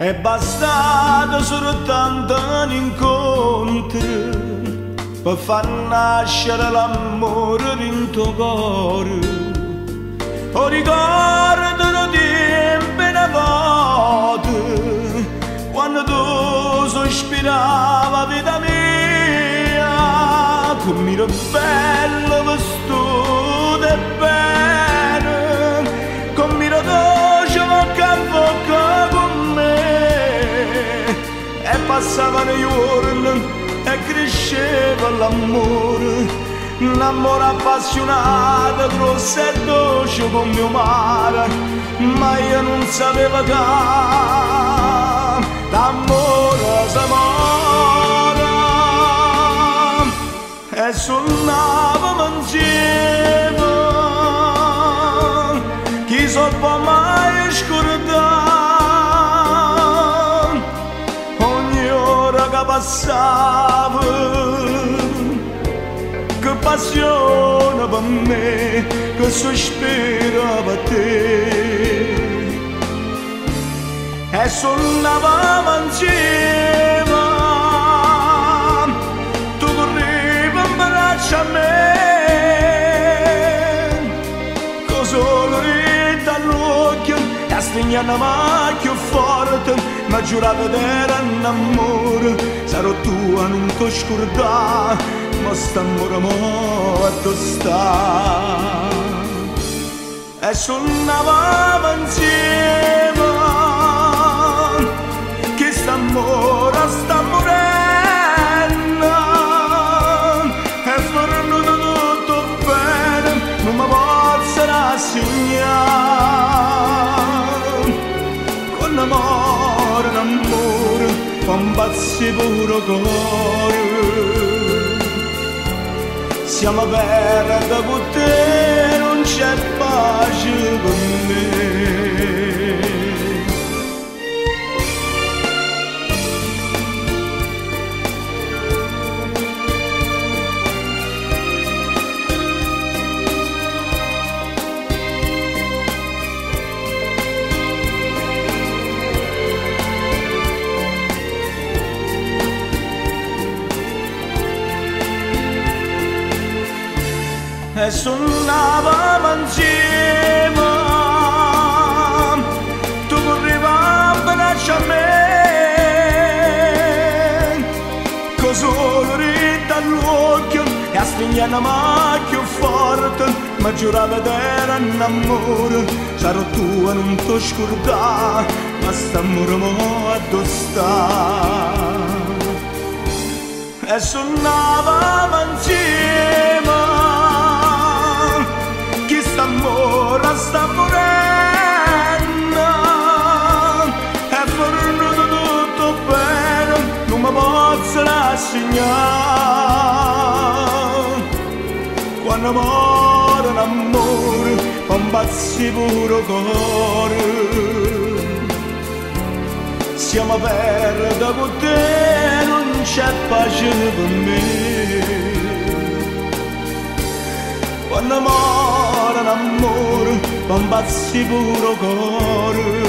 È bastato soltanto un incontro per far nascere l'amore in tuo cuore. O ricordo di tempi una volta quando tu sospirava vita mia, come era bello vestito passavano i giorni e cresceva l'amore. Un amore appassionato, grosso e dolce come mio mare, ma io non sapevo che l'amore si muore e suonavamo ora che passava che passione per me che sospira per te. E suonavamo insieme tu correvi in braccio a me con solo rita all'occhio e a stignare ma più forte ma giuravo d'era un amore sarò tua non ti scordare ma st'amore mo a tu sta. E suonavamo insieme che st'amore sta morendo. E faranno tutto bene non mi posso rassegnare pazzi puro cuore siamo aperti con te non c'è pace. con e suonavamo insieme tu correvi a braccio a me con solo rita all'occhio e a stignare ma più forte ma giurava d'era un amore sarò tua non ti scordare ma st'amore mo a tu sta. E suonavamo insieme posso rassegnare quando muore un amore con pazzi puro cuore. Siamo aperti con te non c'è pace per me. Quando muore un amore con pazzi puro cuore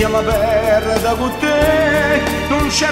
siamo a berra da con te, non c'è